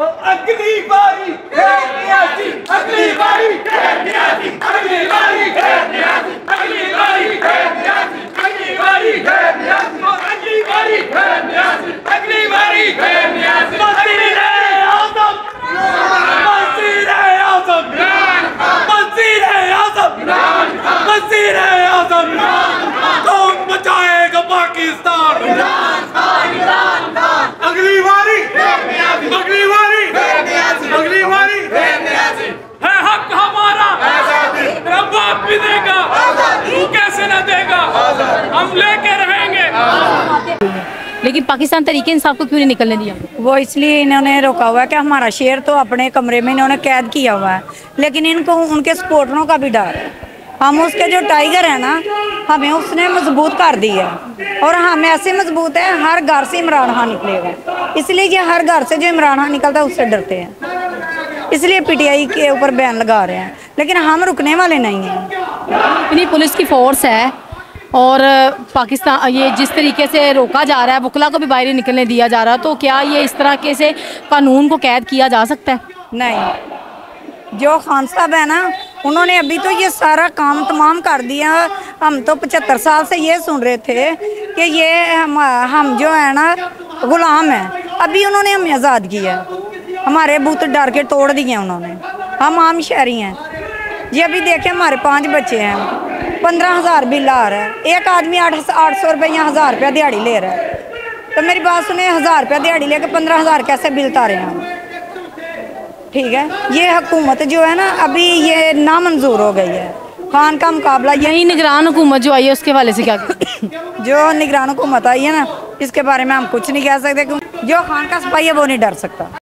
اگلی باری نیازی اگلی باری نیازی اگلی باری نیازی اگلی باری نیازی اگلی باری نیازی اگلی باری نیازی اگلی باری نیازی وزیر اعظم وزیر اعظم وزیر اعظم وزیر اعظم کون بچائے گا پاکستان اگلی باری اگلی باری اگلی باری ہے حق ہمارا میرا باپ بھی دے گا تو کیسے نہ دے گا ہم لے کے رہیں گے۔ لیکن پاکستان طریقے انصاف کو کیوں نہیں نکلنے دیا؟ وہ اس لیے انہوں نے روکا ہوا ہے کہ ہمارا شیر تو اپنے کمرے میں انہوں نے قید کیا ہوا ہے۔ لیکن ان کو ان کے سپورٹروں کا بھی ڈر ہے۔ ہم اس کے جو ٹائیگر ہیں نا ہمیں اس نے مضبوط کر دی ہے۔ اور ہم ایسے مضبوط ہیں ہر گھر سے عمران خان نکلے گا اس لیے یہ ہر گھر سے جو عمران خان نکلتا ہے اس سے ڈرتے ہیں۔ اس لیے پی ٹی آئی کے اوپر بیان لگا رہے ہیں۔ لیکن ہم رکنے والے نہیں ہیں۔ اتنی پولیس کی فورس ہے اور پاکستان یہ جس طریقے سے روکا جا رہا ہے وکلا کو بھی باہر نکلنے دیا جا رہا ہے تو کیا یہ اس طرح کے سے قانون کو قید کیا جا سکتا ہے؟ نہیں۔ جو خان صاحب ہے نا، انہوں نے ابھی تو یہ سارا کام تمام کر دیا۔ ہم تو پچہتر سال سے یہ سن رہے تھے کہ یہ ہم ہم جو ہے نا، غلام ہیں۔ ابھی انہوں نے ہمیں آزاد کیا۔ ہمارے بوت ڈر کے توڑ دیے انہوں نے۔ ہم عام شہری ہیں۔ یہ ابھی دیکھیں ہمارے پانچ بچے ہیں۔ پندرہ ہزار بل آ رہا ہے ایک آدمی آٹھ آٹھ سو روپے یا ہزار روپیہ دیہڑی لے رہا ہے۔ تو میری بات سنیں ہزار روپیہ دیہڑی لے کے پندرہ ہزار کیسے بل تارے ہیں ہم؟ ٹھیک ہے۔ یہ حکومت جو ہے نا ابھی یہ نامنظور ہو گئی ہے۔ خان کا مقابلہ یہ یہی نگران حکومت جو آئی ہے اس کے والے سے کیا؟ جو نگران حکومت آئی ہے نا اس کے بارے میں ہم کچھ نہیں کہہ سکتے جو خان کا سپاہی ہے وہ نہیں ڈر سکتا۔